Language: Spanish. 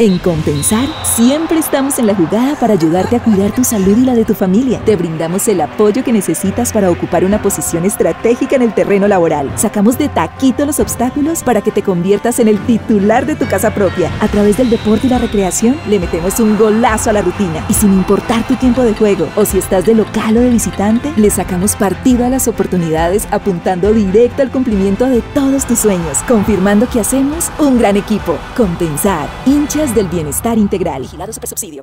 En Compensar, siempre estamos en la jugada para ayudarte a cuidar tu salud y la de tu familia. Te brindamos el apoyo que necesitas para ocupar una posición estratégica en el terreno laboral. Sacamos de taquito los obstáculos para que te conviertas en el titular de tu casa propia. A través del deporte y la recreación, le metemos un golazo a la rutina. Y sin importar tu tiempo de juego o si estás de local o de visitante, le sacamos partido a las oportunidades apuntando directo al cumplimiento de todos tus sueños, confirmando que hacemos un gran equipo. Compensar, hinchas del bienestar integral. Vigilado Subsidio.